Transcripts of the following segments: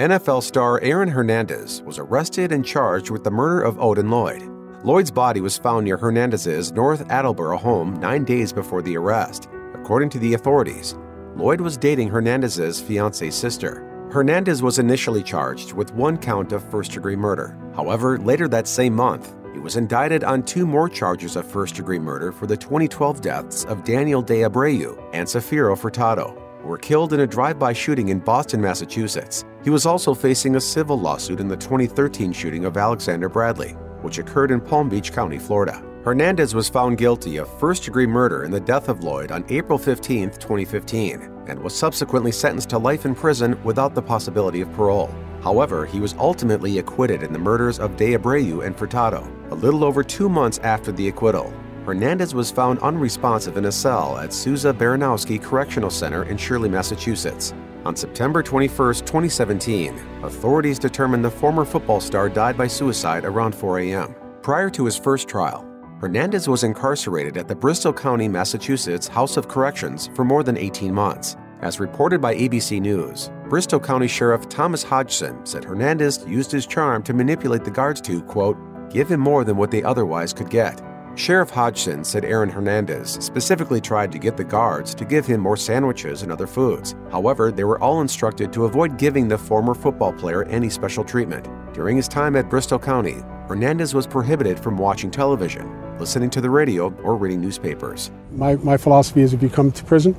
NFL star Aaron Hernandez was arrested and charged with the murder of Odin Lloyd. Lloyd's body was found near Hernandez's North Attleboro home nine days before the arrest. According to the authorities, Lloyd was dating Hernandez's fiancee's sister. Hernandez was initially charged with one count of first degree murder. However, later that same month, he was indicted on two more charges of first degree murder for the 2012 deaths of Daniel De Abreu and Safiro Furtado were killed in a drive-by shooting in Boston, Massachusetts. He was also facing a civil lawsuit in the 2013 shooting of Alexander Bradley, which occurred in Palm Beach County, Florida. Hernandez was found guilty of first-degree murder in the death of Lloyd on April 15, 2015, and was subsequently sentenced to life in prison without the possibility of parole. However, he was ultimately acquitted in the murders of De Abreu and Furtado, a little over two months after the acquittal. Hernandez was found unresponsive in a cell at Souza Baranowski Correctional Center in Shirley, Massachusetts. On September 21, 2017, authorities determined the former football star died by suicide around 4 a.m. Prior to his first trial, Hernandez was incarcerated at the Bristol County, Massachusetts House of Corrections for more than 18 months. As reported by ABC News, Bristol County Sheriff Thomas Hodgson said Hernandez used his charm to manipulate the guards to, quote, give him more than what they otherwise could get. Sheriff Hodgson said Aaron Hernandez specifically tried to get the guards to give him more sandwiches and other foods. However, they were all instructed to avoid giving the former football player any special treatment. During his time at Bristol County, Hernandez was prohibited from watching television, listening to the radio, or reading newspapers. My, my philosophy is if you come to prison,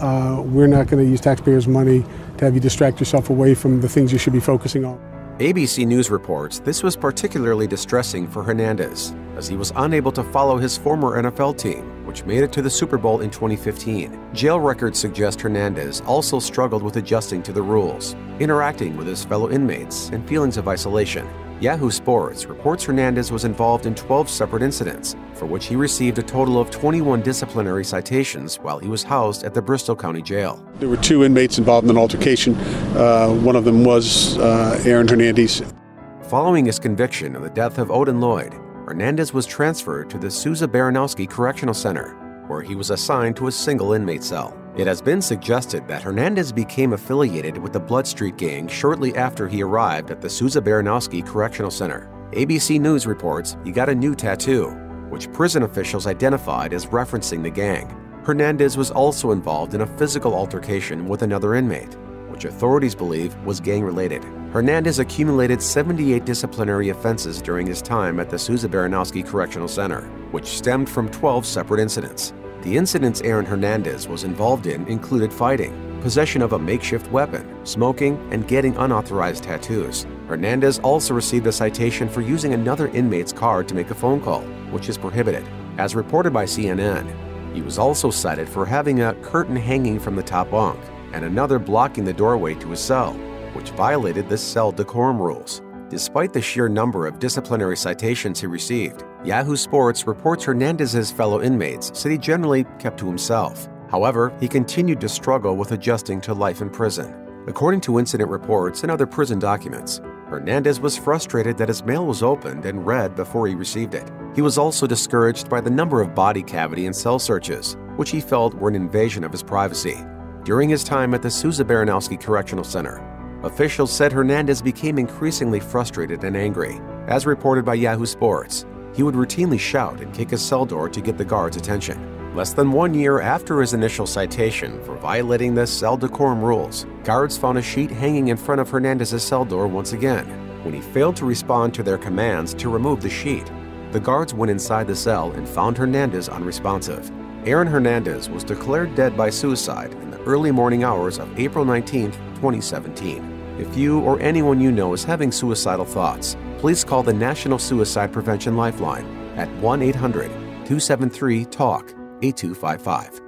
uh, we're not going to use taxpayers' money to have you distract yourself away from the things you should be focusing on. ABC News reports this was particularly distressing for Hernandez, as he was unable to follow his former NFL team, which made it to the Super Bowl in 2015. Jail records suggest Hernandez also struggled with adjusting to the rules, interacting with his fellow inmates, and feelings of isolation. Yahoo Sports reports Hernandez was involved in 12 separate incidents, for which he received a total of 21 disciplinary citations while he was housed at the Bristol County Jail. There were two inmates involved in an altercation. Uh, one of them was uh, Aaron Hernandez. Following his conviction and the death of Odin Lloyd, Hernandez was transferred to the Souza Baranowski Correctional Center, where he was assigned to a single inmate cell. It has been suggested that Hernandez became affiliated with the Blood Street Gang shortly after he arrived at the Souza Baranowski Correctional Center. ABC News reports he got a new tattoo, which prison officials identified as referencing the gang. Hernandez was also involved in a physical altercation with another inmate, which authorities believe was gang related. Hernandez accumulated 78 disciplinary offenses during his time at the Souza Baranowski Correctional Center, which stemmed from 12 separate incidents. The incidents Aaron Hernandez was involved in included fighting, possession of a makeshift weapon, smoking, and getting unauthorized tattoos. Hernandez also received a citation for using another inmate's car to make a phone call, which is prohibited. As reported by CNN, he was also cited for having a curtain hanging from the top bunk and another blocking the doorway to his cell, which violated the cell decorum rules. Despite the sheer number of disciplinary citations he received, Yahoo Sports reports Hernandez's fellow inmates said he generally kept to himself. However, he continued to struggle with adjusting to life in prison. According to incident reports and other prison documents, Hernandez was frustrated that his mail was opened and read before he received it. He was also discouraged by the number of body cavity and cell searches, which he felt were an invasion of his privacy. During his time at the Souza Baranowski Correctional Center, Officials said Hernandez became increasingly frustrated and angry. As reported by Yahoo Sports, he would routinely shout and kick his cell door to get the guards' attention. Less than one year after his initial citation for violating the cell decorum rules, guards found a sheet hanging in front of Hernandez's cell door once again. When he failed to respond to their commands to remove the sheet, the guards went inside the cell and found Hernandez unresponsive. Aaron Hernandez was declared dead by suicide in the early morning hours of April 19, 2017. If you or anyone you know is having suicidal thoughts, please call the National Suicide Prevention Lifeline at 1 800 273 TALK 8255.